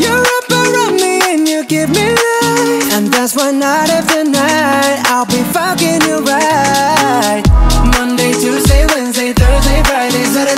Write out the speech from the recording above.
You wrap around me and you give me life. And that's why night after night I'll be fucking you right. Monday, Tuesday, Wednesday, Thursday, Friday, Saturday